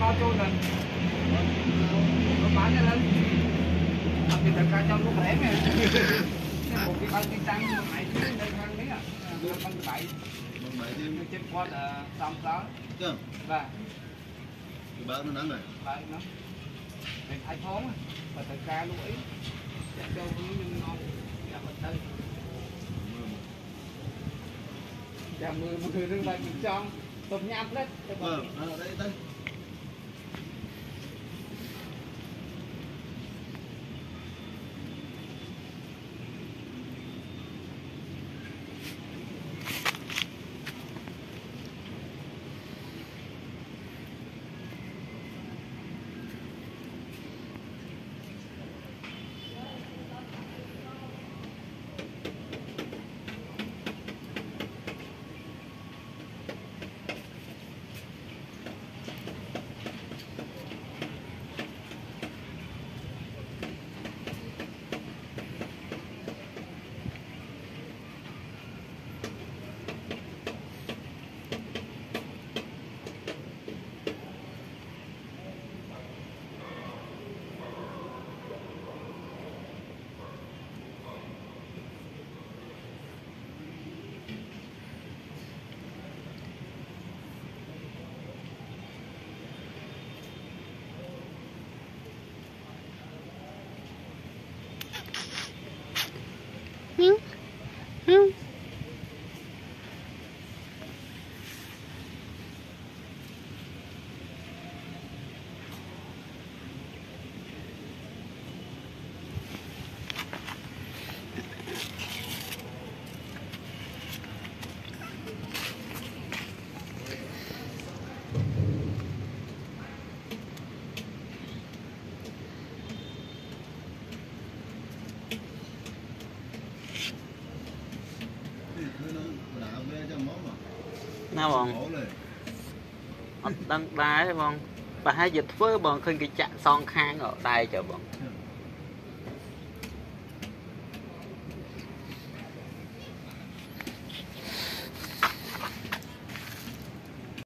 bao trôi lần. Nó bán cho lần. Đặc biệt là ca trong lúc lẻ này một cái bao cái tăng mà mày chứ đây đấy à. Bằng bảy nó chết con là tám sáu và cái bao nó nắng rồi. bao nó. Mình thay phóng và thời ca lúc đâu cũng nhưng ngon là mình tân dạ mười bài mình trong tôm nhám đấy vâng ở à, đây đây. ណាបង khổ này អត់ដឹងដែរបងប្រហែលជាធ្វើបងឃើញគេចាក់សងខាងអត់ដែរចុះបង Ừ.